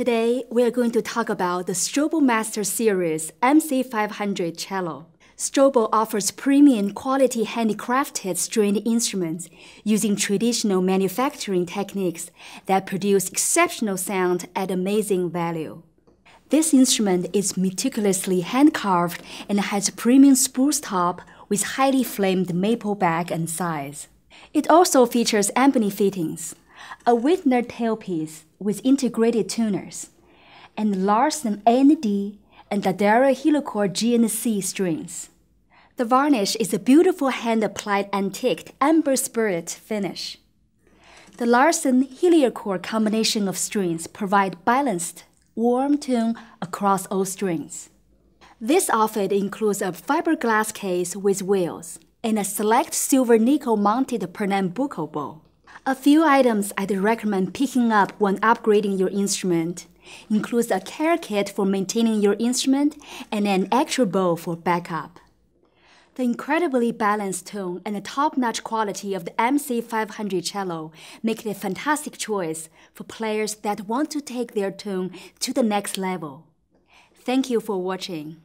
Today, we are going to talk about the Strobel Master Series MC500 cello. Strobel offers premium quality handcrafted stringed instruments using traditional manufacturing techniques that produce exceptional sound at amazing value. This instrument is meticulously hand-carved and has a premium spruce top with highly flamed maple back and sides. It also features ebony fittings, a Wittner tailpiece with integrated tuners, and Larsen A and D and D'Addario Helicore G and C strings. The varnish is a beautiful hand-applied antiqued amber spirit finish. The Larsen Helicore combination of strings provide balanced warm tone across all strings. This outfit includes a fiberglass case with wheels and a select silver nickel mounted Pernambuco bow. A few items I'd recommend picking up when upgrading your instrument includes a care kit for maintaining your instrument and an extra bow for backup. The incredibly balanced tone and the top-notch quality of the MC500 cello make it a fantastic choice for players that want to take their tone to the next level. Thank you for watching.